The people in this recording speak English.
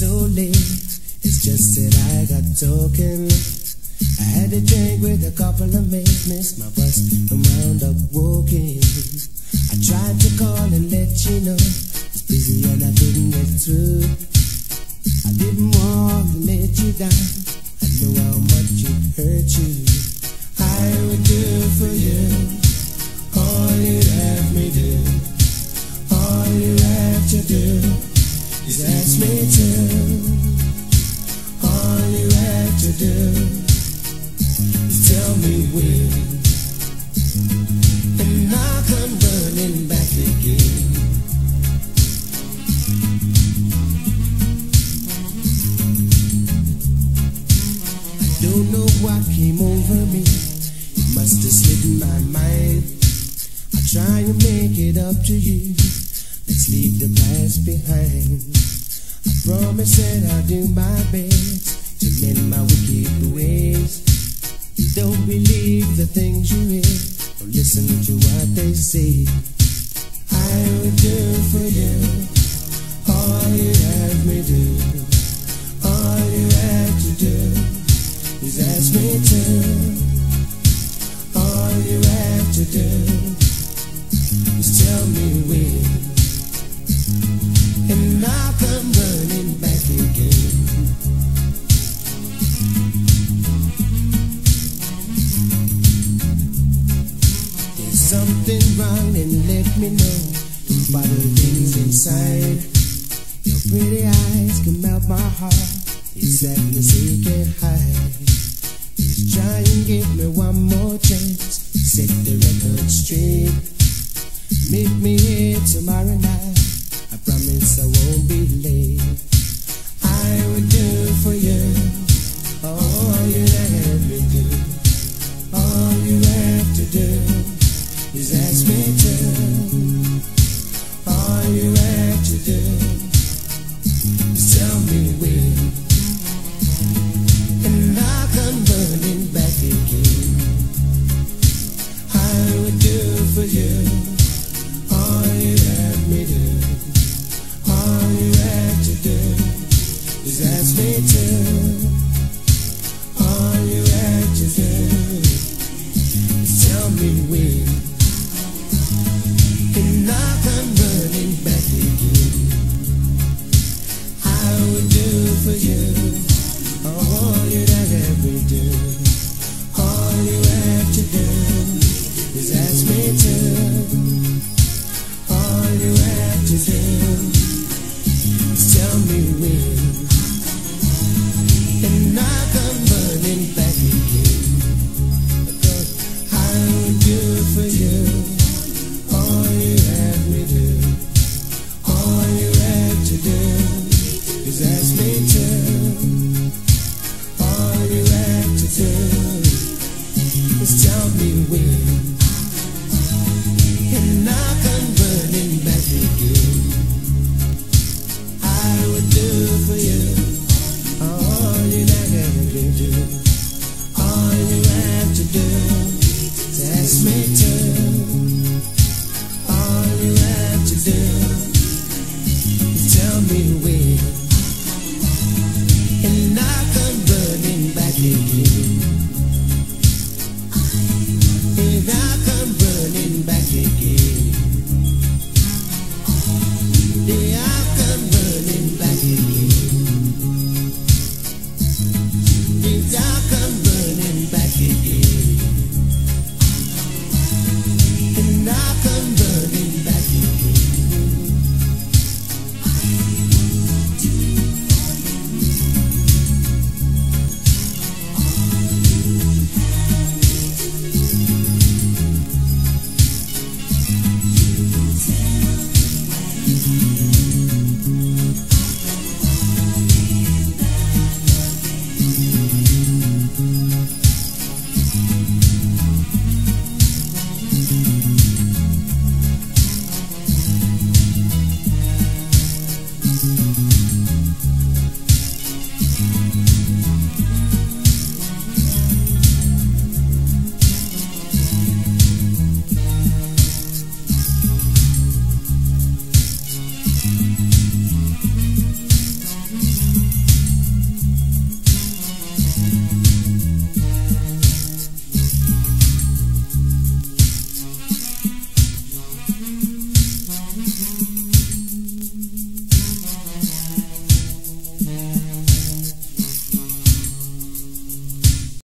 so late. It's just that I got talking. I had a drink with a couple of mates, missed my bus and wound up walking. I tried to call and let you know it's busy and I couldn't get through. I didn't want to let you down. I know how much it hurt you. I would do for you is ask me to. All you have to do is tell me when, and I'll come running back again. I don't know what came over me. Must have slipped my mind. I try to make it up to you. Let's leave the past behind. Promise that I'll do my best to mend my wicked ways. Don't believe the things you hear or listen to what they say. I would do for you all you have me do. All you have to do is ask me to. Wrong, and let me know. Don't bother things inside. Your pretty eyes can melt my heart. It's sadness you can't hide. Just try and give me one more chance. Set the record straight. Meet me here tomorrow night. I promise I won't be late. I will do for you for you all you have me do. All you have to do is ask me to. All you have to do is tell me when, and running back. I would do for you asked me. All you have to do is tell me when. And I come running back again. I would do for you all you do. All you have to do is ask me to. All you have to do. Yeah.